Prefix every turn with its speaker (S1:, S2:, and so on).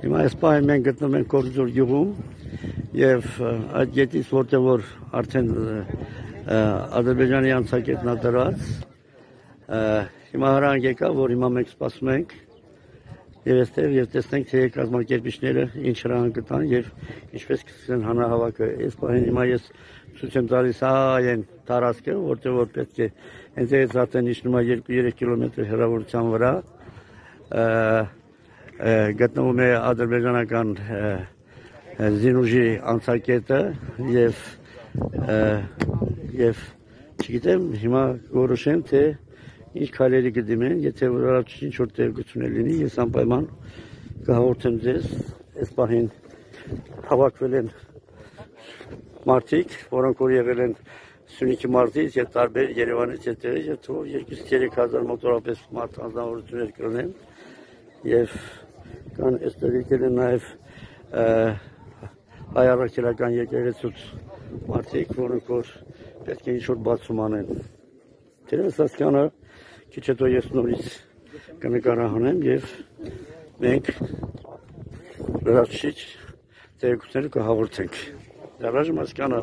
S1: Հիմա այս պահին մենք գտնվում ենք Կորձոր գյուղում եւ այդ գետից որտեղ որ արդեն Ադրբեջանի անցակետն է դրած հիմա հրանք եկա որ հիմա մենք սպասում ենք եւ այստեղ եւ տեսնենք թե կազմակերպիչները ինչ հրանք կտան եւ ինչպես կսկսեն հանրահավաքը այս պահին հիմա ես ցույց եմ տալիս այն տարածքը որտեղ որ պետք է այնտեղից արդեն իջնում է 2-3 կիլոմետր հեռավորության վրա գտնվում է ադրբեջանական զինուժի անցակետը եւ եւ չգիտեմ հիմա որոշեմ թե ինչ քայլերի կդիմեն, եթե որոշ ինչ որ տեղեկություն լինի, ես անպայման կհաղորդեմ ձեզ այս պահին հավաքվել են մարդիկ, որոնք որ եղել են Սյունիքի մարտից եւ տարբեր Երևանից եւ տեղից եւ թող 2-3000 մոտորապես մարդ անձնավորություններ կրնեն եւ կան այստեղ եկել են նաև հայ առաքելական եկեղեցուց մարդիկ, որոնք որ պետք է ինչ-որ բացում անեն։ Տերևս հասկանը քիչ հետո ես նորից կնկարահանեմ եւ մենք լրացիչ տեղեկությունները կհաղորդենք։ Դարաժ մասկանը